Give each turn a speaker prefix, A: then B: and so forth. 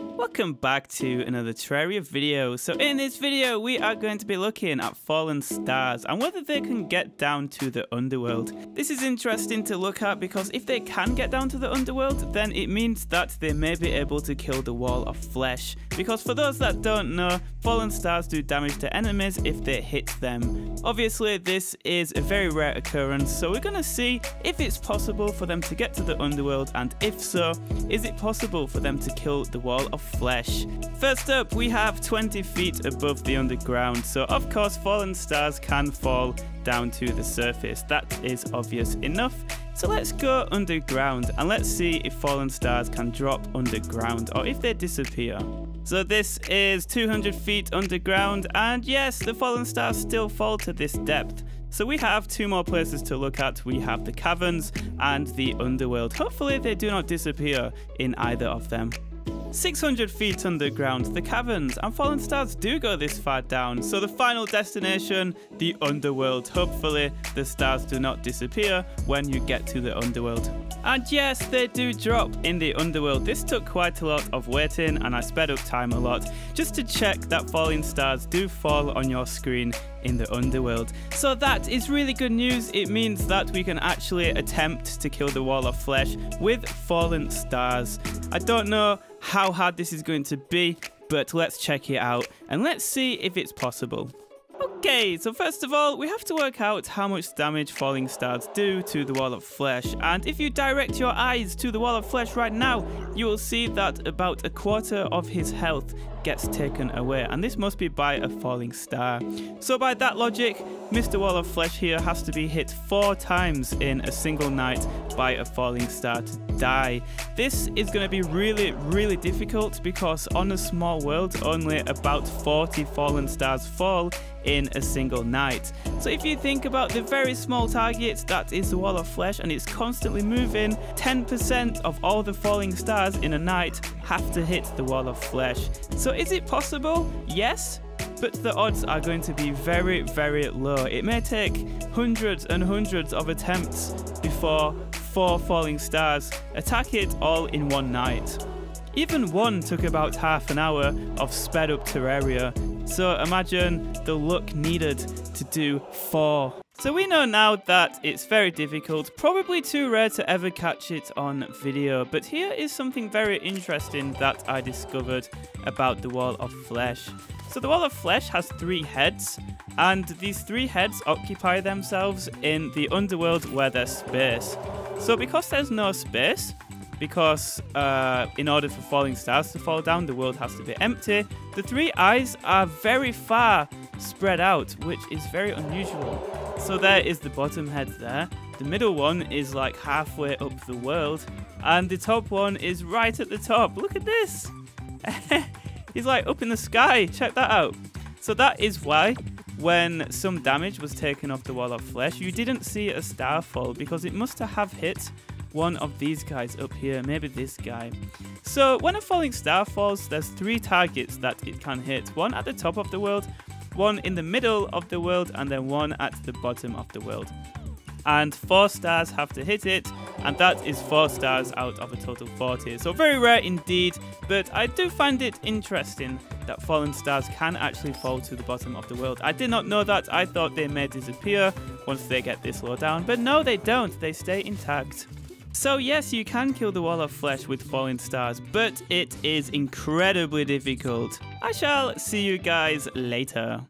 A: Welcome back to another Terraria video. So in this video we are going to be looking at fallen stars and whether they can get down to the underworld. This is interesting to look at because if they can get down to the underworld then it means that they may be able to kill the wall of flesh. Because for those that don't know, fallen stars do damage to enemies if they hit them. Obviously this is a very rare occurrence so we're going to see if it's possible for them to get to the underworld and if so, is it possible for them to kill the wall of flesh. First up, we have 20 feet above the underground, so of course fallen stars can fall down to the surface. That is obvious enough. So let's go underground and let's see if fallen stars can drop underground or if they disappear. So this is 200 feet underground and yes, the fallen stars still fall to this depth. So we have two more places to look at. We have the caverns and the underworld. Hopefully they do not disappear in either of them. 600 feet underground, the caverns and fallen stars do go this far down, so the final destination, the underworld. Hopefully, the stars do not disappear when you get to the underworld. And yes, they do drop in the underworld. This took quite a lot of waiting and I sped up time a lot just to check that falling stars do fall on your screen in the underworld. So that is really good news. It means that we can actually attempt to kill the wall of flesh with fallen stars. I don't know how hard this is going to be, but let's check it out and let's see if it's possible. Okay, so first of all, we have to work out how much damage falling stars do to the wall of flesh. And if you direct your eyes to the wall of flesh right now, you will see that about a quarter of his health gets taken away. And this must be by a falling star. So by that logic, Mr. Wall of Flesh here has to be hit four times in a single night by a falling star to die. This is going to be really, really difficult because on a small world, only about 40 fallen stars fall in a single night. So if you think about the very small target that is the wall of flesh and it's constantly moving, 10% of all the falling stars in a night have to hit the wall of flesh. So is it possible? Yes, but the odds are going to be very, very low. It may take hundreds and hundreds of attempts before four falling stars attack it all in one night. Even one took about half an hour of sped up Terraria, so imagine the luck needed to do four. So we know now that it's very difficult, probably too rare to ever catch it on video, but here is something very interesting that I discovered about the Wall of Flesh. So the Wall of Flesh has three heads, and these three heads occupy themselves in the underworld where there's space. So because there's no space, because uh, in order for falling stars to fall down, the world has to be empty. The three eyes are very far spread out, which is very unusual. So there is the bottom head there. The middle one is like halfway up the world. And the top one is right at the top. Look at this. He's like up in the sky. Check that out. So that is why when some damage was taken off the wall of flesh, you didn't see a star fall because it must have hit one of these guys up here, maybe this guy. So when a falling star falls, there's three targets that it can hit. One at the top of the world, one in the middle of the world, and then one at the bottom of the world. And four stars have to hit it, and that is four stars out of a total 40. So very rare indeed, but I do find it interesting that fallen stars can actually fall to the bottom of the world. I did not know that, I thought they may disappear once they get this low down, but no they don't, they stay intact. So yes, you can kill the wall of flesh with falling stars, but it is incredibly difficult. I shall see you guys later.